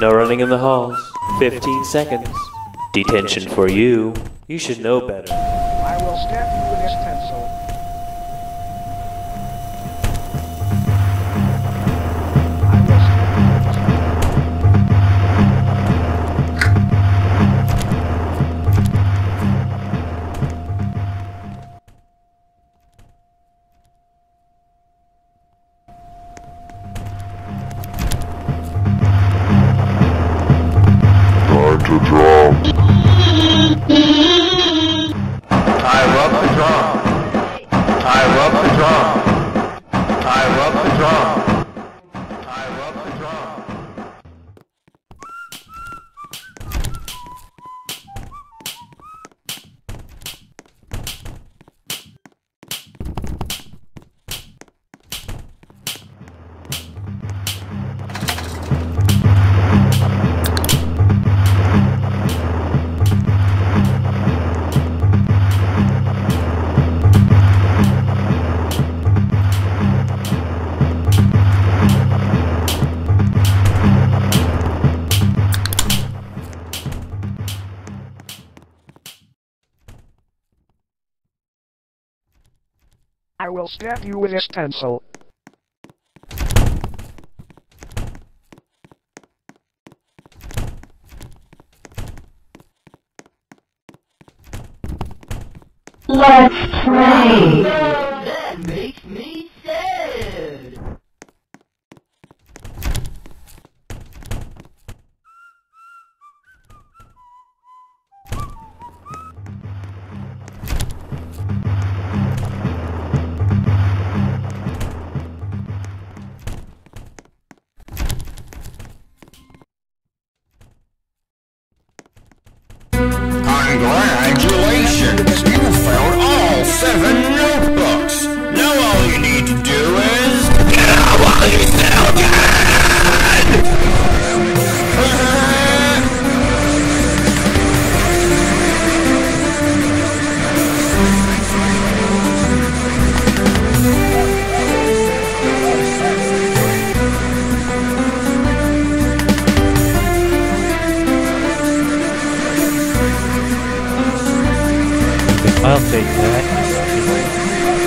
No running in the halls. 15 seconds. Detention for you. You should know better. I will stab you with this pencil. Drop. Tie up the drum. I love the drum. Tie up the drum. I will stab you with this pencil. Let's play. Congratulations! You found all seven take that.